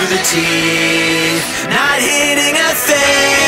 Through the teeth, not hitting a thing.